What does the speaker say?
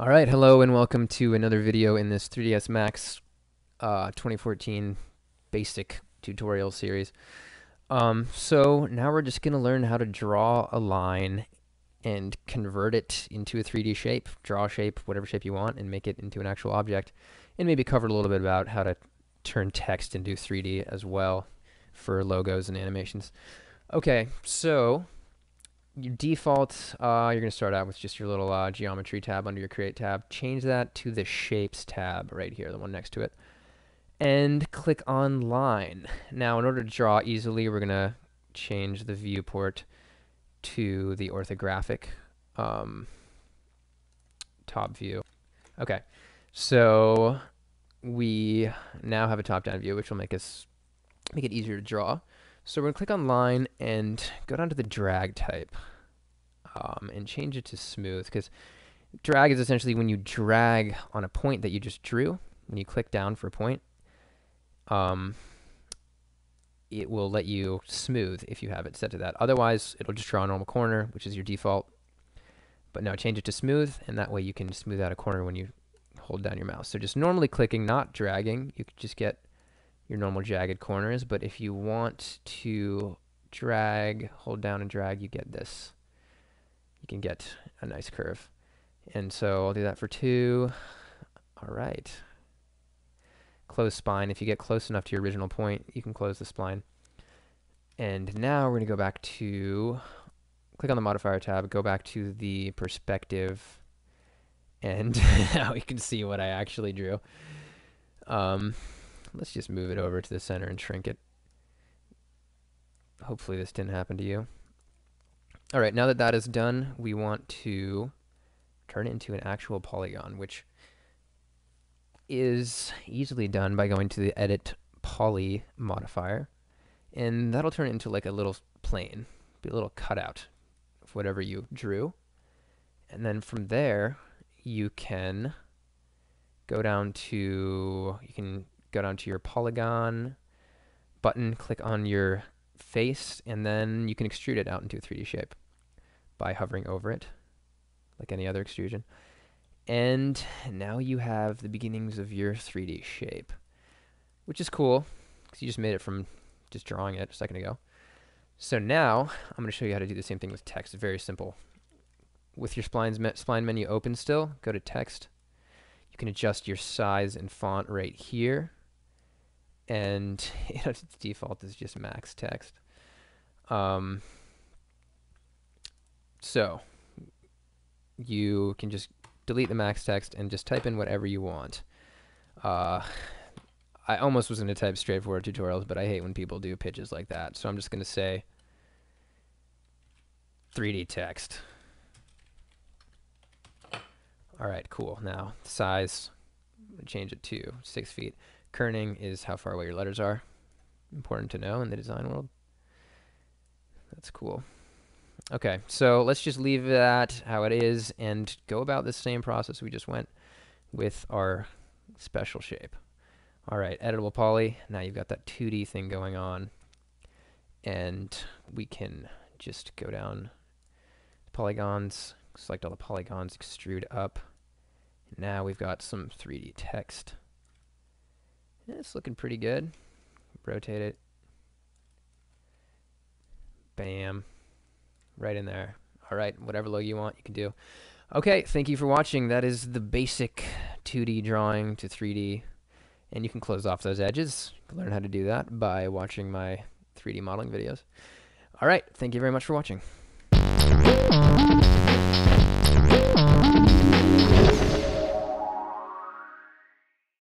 Alright, hello and welcome to another video in this 3ds Max uh, 2014 basic tutorial series. Um, so now we're just going to learn how to draw a line and convert it into a 3D shape, draw a shape, whatever shape you want, and make it into an actual object, and maybe cover a little bit about how to turn text into 3D as well for logos and animations. Okay, so your default, uh, you're going to start out with just your little uh, geometry tab under your create tab. Change that to the shapes tab right here, the one next to it. And click on line. Now, in order to draw easily, we're going to change the viewport to the orthographic um, top view. Okay, so we now have a top-down view, which will make us make it easier to draw. So we're going to click on line and go down to the drag type um, and change it to smooth because drag is essentially when you drag on a point that you just drew. When you click down for a point, um, it will let you smooth if you have it set to that. Otherwise, it'll just draw a normal corner, which is your default. But now change it to smooth, and that way you can smooth out a corner when you hold down your mouse. So just normally clicking, not dragging, you could just get your normal jagged corners, but if you want to drag, hold down and drag, you get this. You can get a nice curve. And so I'll do that for two. All right. Close spline. If you get close enough to your original point, you can close the spline. And now we're going to go back to, click on the modifier tab, go back to the perspective, and now we can see what I actually drew. Um, Let's just move it over to the center and shrink it. Hopefully this didn't happen to you. All right, now that that is done, we want to turn it into an actual polygon, which is easily done by going to the Edit Poly modifier. And that'll turn it into like a little plane, be a little cutout of whatever you drew. And then from there, you can go down to, you can go down to your polygon button, click on your face, and then you can extrude it out into a 3D shape by hovering over it, like any other extrusion. And now you have the beginnings of your 3D shape, which is cool, because you just made it from just drawing it a second ago. So now, I'm going to show you how to do the same thing with text. Very simple. With your splines me spline menu open still, go to text. You can adjust your size and font right here and you know, default is just max text. Um, so you can just delete the max text and just type in whatever you want. Uh, I almost was going to type straightforward tutorials, but I hate when people do pitches like that. So I'm just going to say 3D text. All right, cool. Now size, change it to six feet. Kerning is how far away your letters are. Important to know in the design world. That's cool. Okay, so let's just leave that how it is and go about the same process we just went with our special shape. All right, editable poly. Now you've got that 2D thing going on. And we can just go down polygons, select all the polygons, extrude up. Now we've got some 3D text. It's looking pretty good. Rotate it. Bam. Right in there. All right, whatever logo you want, you can do. Okay, thank you for watching. That is the basic 2D drawing to 3D. And you can close off those edges. learn how to do that by watching my 3D modeling videos. All right, thank you very much for watching.